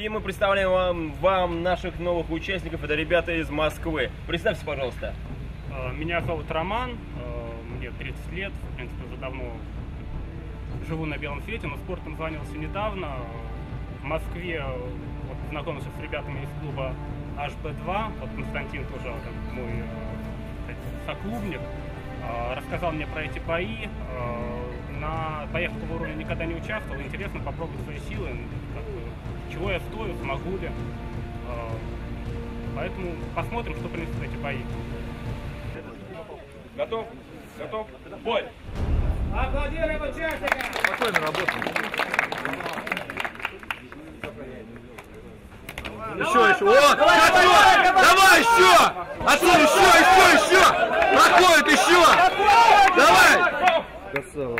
И мы представляем вам, вам наших новых участников. Это ребята из Москвы. Представьте, пожалуйста. Э, Меня зовут Роман, э, мне 30 лет, в принципе, уже давно живу на белом свете, но спортом занялся недавно. В Москве э, вот, знакомился с ребятами из клуба HB2, вот Константин тоже как мой сказать, соклубник, рассказал мне про эти бои. На боях такого уровня никогда не участвовал, интересно попробовать свои силы, чего я смогу ли. Э, Поэтому посмотрим, что принесут эти бои. Готов? Готов? Бой! Спокойно работаем. Еще, еще. О, готов! Давай еще! Отсюда еще, еще, еще! Проходит еще! Давай! Красава.